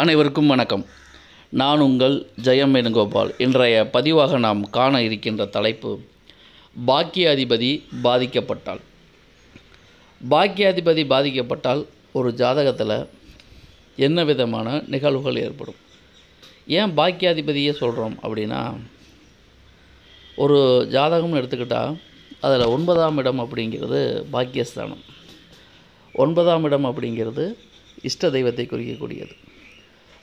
அனைவருக்கும் வணக்கம். நான் உங்கள் ஜெயம் வேணுகோபால். இன்றைய பதிவாக நாம் காண இருக்கின்ற தலைப்பு பாக்கியாதிபதி பாதிக்கப்பட்டால். பாக்கியாதிபதி பாதிக்கப்பட்டால் ஒரு ஜாதகத்தில் என்ன விதமான நிகழ்வுகள் ஏற்படும்? ஏன் பாக்கியாதிபதியே சொல்கிறோம் அப்படின்னா ஒரு ஜாதகம்னு எடுத்துக்கிட்டால் அதில் ஒன்பதாம் இடம் அப்படிங்கிறது பாக்கியஸ்தானம். ஒன்பதாம் இடம் அப்படிங்கிறது இஷ்ட தெய்வத்தை குறிக்கக்கூடியது.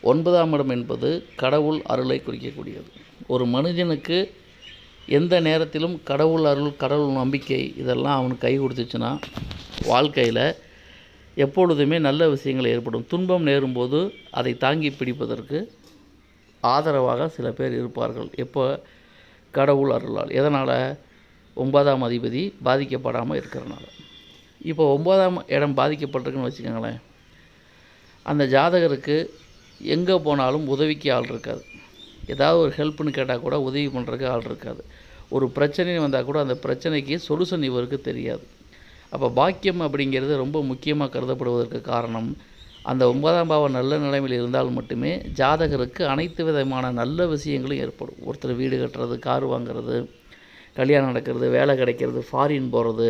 ஒன்பதாம் இடம் என்பது கடவுள் அருளை குறிக்கக்கூடியது. ஒரு மனிதனுக்கு எந்த நேரத்திலும் கடவுள் அருள் கடவுள் நம்பிக்கை இதெல்லாம் அவனுக்கு கை கொடுத்துச்சுன்னா வாழ்க்கையில் எப்பொழுதுமே நல்ல விஷயங்கள் ஏற்படும். துன்பம் நேரும்போது அதை தாங்கி பிடிப்பதற்கு ஆதரவாக சில பேர் இருப்பார்கள். எப்போ? கடவுள் அருளால். எதனால்? ஒன்பதாம் அதிபதி பாதிக்கப்படாமல் இருக்கிறனால. இப்போ ஒன்பதாம் இடம் பாதிக்கப்பட்டிருக்குன்னு வச்சுக்கோங்களேன். அந்த ஜாதகருக்கு எங்கே போனாலும் உதவிக்கு ஆள் இருக்காது. ஏதாவது ஒரு ஹெல்ப்னு கேட்டால் கூட உதவி பண்ணுறதுக்கு ஆள் இருக்காது. ஒரு பிரச்சனைன்னு வந்தால் கூட அந்த பிரச்சனைக்கு சொல்யூஷன் இவருக்கு தெரியாது. அப்போ பாக்கியம் அப்படிங்கிறது ரொம்ப முக்கியமாக கருதப்படுவதற்கு காரணம் அந்த ஒன்பதாம் பாவம் நல்ல நிலைமையில் இருந்தால் மட்டுமே ஜாதகருக்கு அனைத்து விதமான நல்ல விஷயங்களும் ஏற்படும். ஒருத்தர் வீடு கட்டுறது கார் வாங்குறது கல்யாணம் நடக்கிறது வேலை கிடைக்கிறது ஃபாரின் போகிறது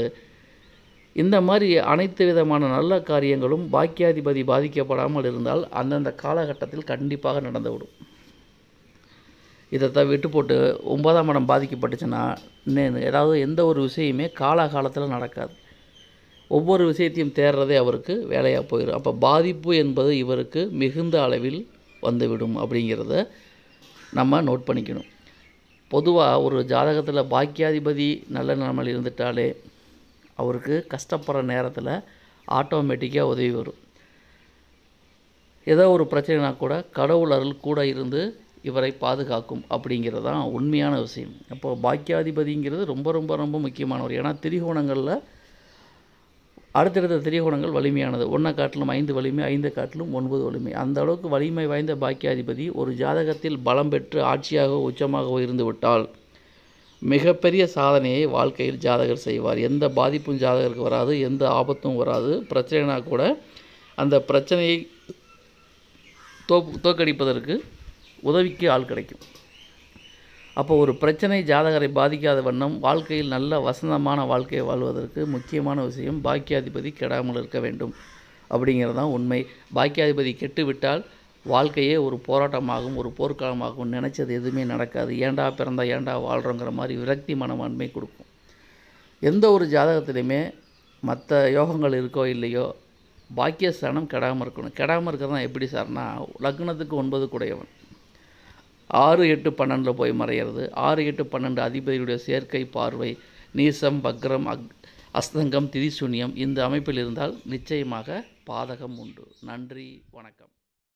இந்த மாதிரி அனைத்து விதமான நல்ல காரியங்களும் பாக்கியாதிபதி பாதிக்கப்படாமல் இருந்தால் அந்தந்த காலகட்டத்தில் கண்டிப்பாக நடந்துவிடும். இதைத்தான் விட்டு போட்டு ஒன்பதாம் இடம் பாதிக்கப்பட்டுச்சுன்னா இன்னும் ஏதாவது எந்த ஒரு விஷயமே காலகாலத்தில் நடக்காது. ஒவ்வொரு விஷயத்தையும் தேடுறதே அவருக்கு வேலையாக போயிடும் அப்போ பாதிப்பு என்பது இவருக்கு மிகுந்த அளவில் வந்துவிடும் அப்படிங்கிறத நம்ம நோட் பண்ணிக்கணும். பொதுவாக ஒரு ஜாதகத்தில் பாக்கியாதிபதி நல்ல நிலைமையில் இருந்துட்டாலே அவருக்கு கஷ்டப்படுற நேரத்தில் ஆட்டோமேட்டிக்காக உதவி வரும். ஏதோ ஒரு பிரச்சனைனா கூட கடவுள் அருள் கூட இருந்து இவரை பாதுகாக்கும் அப்படிங்கிறது தான் உண்மையான விஷயம். அப்போது பாக்கியாதிபதிங்கிறது ரொம்ப ரொம்ப ரொம்ப முக்கியமானவர். ஏன்னா திரிகோணங்களில் அடுத்தடுத்த திரிகோணங்கள் வலிமையானது. ஒன்றை காட்டிலும் ஐந்து வலிமை ஐந்து காட்டிலும் ஒன்பது வலிமை. அந்த அளவுக்கு வலிமை வாய்ந்த பாக்கியாதிபதி ஒரு ஜாதகத்தில் பலம் பெற்று ஆட்சியாக உச்சமாக இருந்து விட்டால் மிகப்பெரிய சாதனையை வாழ்க்கையில் ஜாதகர் செய்வார். எந்த பாதிப்பும் ஜாதகருக்கு வராது எந்த ஆபத்தும் வராது. பிரச்சனைனா கூட அந்த பிரச்சனையை தோ தோக்கடிப்பதற்கு உதவிக்கு ஆள் கிடைக்கும். அப்போ ஒரு பிரச்சனை ஜாதகரை பாதிக்காத வண்ணம் வாழ்க்கையில் நல்ல வசந்தமான வாழ்க்கையை வாழ்வதற்கு முக்கியமான விஷயம் பாக்கியாதிபதி கெடாமல் இருக்க வேண்டும். அப்படிங்கிறது தான் உண்மை. பாக்கியாதிபதி கெட்டுவிட்டால் வாழ்க்கையே ஒரு போராட்டமாகும் ஒரு போர்க்காலமாகும் நினச்சது எதுவுமே நடக்காது. ஏண்டா பிறந்தா ஏண்டா வாழ்கிறோங்கிற மாதிரி விரக்தி மனமான்மை கொடுக்கும். எந்த ஒரு ஜாதகத்துலையுமே மற்ற யோகங்கள் இருக்கோ இல்லையோ பாக்கியஸ்தானம் கெடாமல் இருக்கணும். கெடாமல் இருக்கிறது எப்படி சார்னா லக்னத்துக்கு ஒன்பது குடையவன். ஆறு எட்டு பன்னெண்டில் போய் மறையிறது. ஆறு எட்டு பன்னெண்டு அதிபதியுடைய சேர்க்கை பார்வை நீசம் பக்ரம் அக் அஸ்தங்கம் திரிசூன்யம் இந்த அமைப்பில் இருந்தால் நிச்சயமாக பாதகம் உண்டு. நன்றி வணக்கம்.